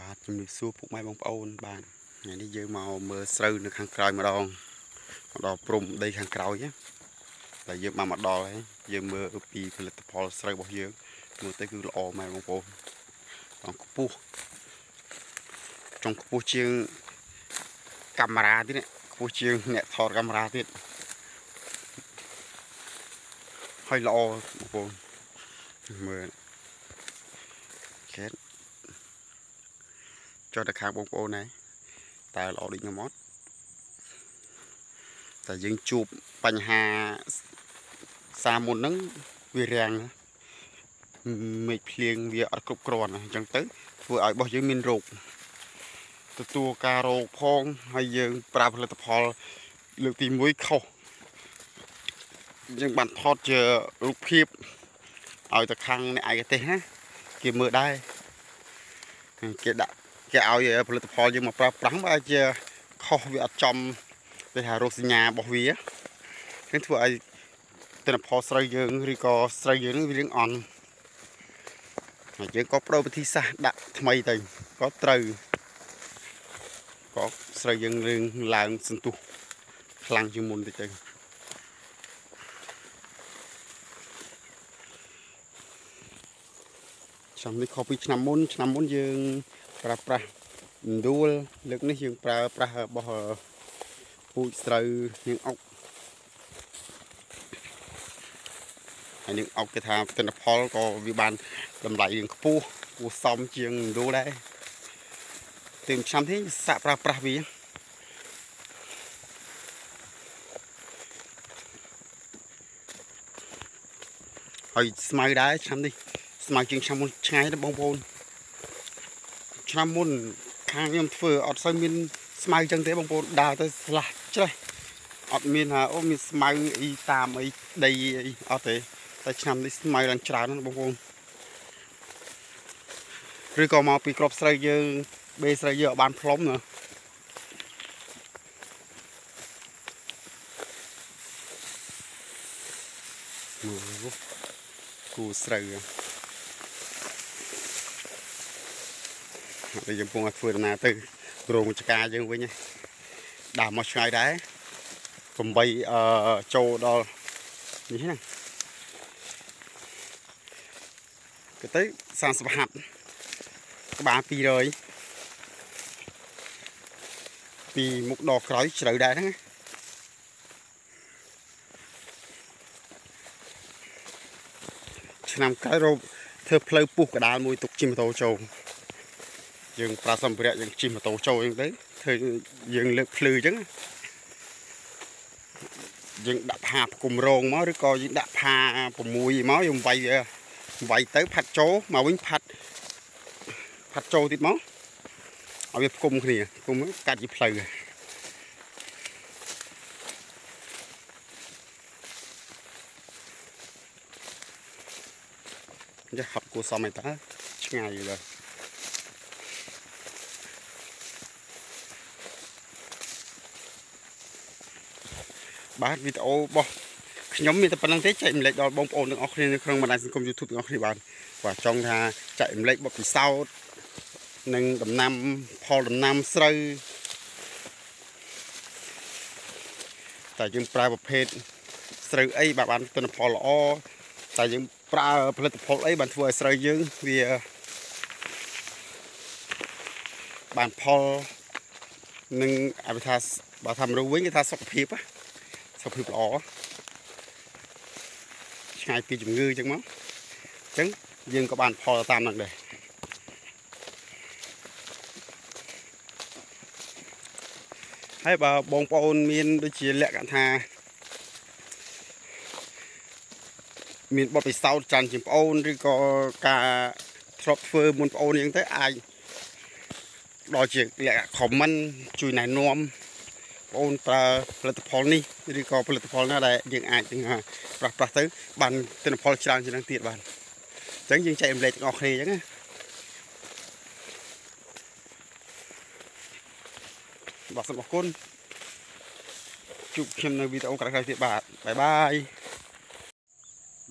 បាទជំរាបសួរពុកម៉ែបងប្អូនបាទថ្ងៃនេះយើងមកមើលស្រូវនៅខាងក្រោយម្ដងមកដល់ព្រំដីខាងក្រោយណាតែយើងបានមកដល់ហើយយើងមើលពីផលិតផលស្រូវរបស់យើងមើលទៅគឺល្អម៉ែបងប្អូនដល់ខ្ពស់ចង់ខ្ពស់ជាងកាមេរ៉ាទៀតខ្ពស់ជាងអ្នកថតកាមេរ៉ាទៀតហើយល្អបងប្អូនមើលខេត ចុះទៅខាងបងប្អូនដែរតើល្អដូចខ្ញុំអត់តែយើងជួបបញ្ហាសាមុនហ្នឹងវារាំងមេឃភ្លៀងវាអត់គ្រប់គ្រាន់អញ្ចឹងទៅធ្វើឲ្យរបស់យើងមានរោគទទួលការរោគផងហើយយើងប្រើផលិតផល លើកទី1ខុសយើងបានថតជារូបភាពឲ្យទៅខាងអ្នកឯកទេសណាគេមើលដែរគេដាក់ គេឲ្យផលិតផលយើងមកប្រើប្រាស់បើជាខុសវាអត់ចំគេថារោគសញ្ញារបស់វាគឺធ្វើឲ្យទិន្នផលស្រូវយើងឬក៏ស្រូវយើងនឹងវារៀងអន់ហើយយើងក៏ប្រូវិធីសាស្ត្រដាក់ថ្មីទៅក៏ត្រូវក៏ស្រូវយើងរឿងឡើងសន្ទុះខ្លាំងជាងមុនតិចទៅឆ្នាំនេះខុសពីឆ្នាំមុនឆ្នាំមុនយើង ប្រើប្រាស់ដួលលើកនេះយើងប្រើប្រាស់របស់ពូជស្រូវនាងអុកហើយនាងអុកគេថាទិន្នផលក៏វាបានតម្លៃរឿងខ្ពស់គួរសមជាងដួលដែរទើបឆ្នាំនេះសាក់ប្រើប្រាស់វាហើយស្មៅដែរឆ្នាំនេះស្មៅជាងឆ្នាំមុនឆ្ងាយណាបងប្អូន ឆ្នាំមុន ខាងខ្ញុំធ្វើអត់សូវមានស្មៅចឹងទេបងប្អូនដើរទៅស្លាស់ច្រេះអត់មានថាអូមានស្មៅអីតាមអីដីអីអត់ទេតែឆ្នាំនេះស្មៅឡើងច្រើនណាស់បងប្អូនឬក៏មកពីក្របស្រូវយើងបេស្រូវយើងអត់បានផ្លុំណាមើលគូស្រូវហើ យយើងពងឲ្យធ្វើដំណើរទៅរោងចការយើងវិញដើរមកឆ្ងាយដែរ8អឺចូលដល់នេះណាក៏ទៅ30ហាត់ក្បាល200ពីមុខដកក្រោយជ្រៅដែរហ្នឹងឆ្នាំក្រោយរោធ្វើផ្លូវពុះកដាលមួយទុកជិះម៉ូតូចូល យើងប្រើសម្ភារៈយើងជិះម៉ូតូចូលអញ្ចឹងទៅធ្វើយើងលើកភ្លឺអញ្ចឹងយើងដាក់ផាផ្គុំរងមកឬក៏យើងដាក់ផា6មកយើងវាយវាយទៅផាត់ចូលមកវិញផាត់ផាត់ចូលទៀតមកឲ្យវាផ្គុំគ្នាផ្គុំកាត់ជាផ្លូវចាហត់គួសមឯតាឆ្ងាយលើ បាទវីដេអូរបស់ខ្ញុំមានតែប៉ុណ្្នឹងទេចែកម្លែកដល់បងប្អូនទាំងអស់គ្នានៅក្នុងបណ្ដាញសង្គម YouTube ទាំងអស់គ្នាបាទបាទចង់ថាចែកម្លែកបទពិសោធន៍និងដំណាំផលដំណាំស្រូវតែយើងប្រើប្រភេទស្រូវអីបាទបានទិន្នផលល្អតែយើងប្រើផលិតផលអីបានធ្វើឲ្យស្រូវយើងវាបានផលនឹងអភិថាបើថាមនុស្សវិញគេថាសុខភាពណា សុខភាពល្អឆ្ងាយពីជំងឺអញ្ចឹងមកអញ្ចឹងយើងក៏បានផលតាមនឹងដែរហើយបើបងប្អូនមានដូចជាលក្ខណៈថាមានបទពិសោធន៍ច្រើនជាងប្អូនឬក៏ការធ្លាប់ធ្វើមុនប្អូនអញ្ចឹងទៅអាចដល់ជាលក្ខណៈ comment ជួយណែនាំ បងប្រើផលិតផលនេះឬក៏ផលិតផលណាដែលយើងអាចប្រាស់ប្រាស់ទៅបានទិន្នផលច្រើនជាងនឹងទៀតបាទអញ្ចឹងយើងចែករំលែកទាំងអស់គ្នាអញ្ចឹងណាបាទសូមអរគុណជួបខ្ញុំនៅវីដេអូក្រោយៗទៀតបាទបាយបាយ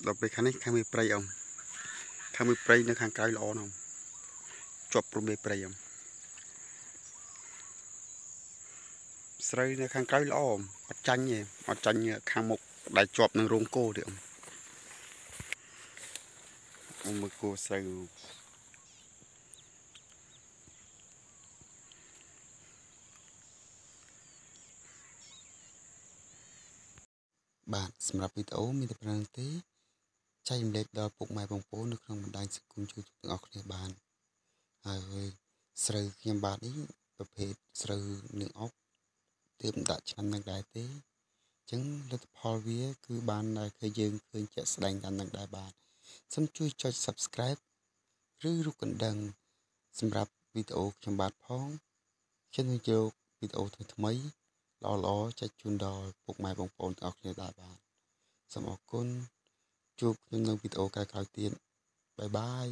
ដល់ពេលខាងនេះខាងមានព្រៃអ៊ំខាងមានព្រៃនៅខាងក្រៅល្អណាស់ជាប់ព្រំលេព្រៃអ៊ំ ស្រូវនៅខាងក្រោយល្អអត់ចាញ់ទេអត់ចាញ់ខាងមុខដែលជាប់នឹងរោងគោទៀតអ៊ំមើលគោស្រូវបាទសម្រាប់វីដេអូមានតែប៉ុណ្្នឹងទេចែករំលែកដល់ពុកម៉ែបងប្អូននៅក្នុងបណ្ដាញសង្គមជួយទាំងអស់គ្នាបានហើយស្រូវខ្ញុំបាទនេះប្រភេទស្រូវនឹងអុក ទើបដាក់ឆ្នាំនឹងដែរទេអញ្ចឹងលទ្ធផលវា គឺបានដែលឃើញយើងឃើញជាក់ស្ដែងតាមនឹងដែរបាទសូមជួយចុច Subscribe ឬរូបកណ្ដឹង សម្រាប់វីដេអូខ្ញុំបាទផងខ្ញុំនឹងយកវីដេអូថ្មីៗល្អល្អចែកជូនដល់ពុកម៉ែបងប្អូនទាំងអស់គ្នាដែរបាទសូមអរគុណជួបខ្ញុំនៅវីដេអូក្រោយៗទៀតបាយបាយ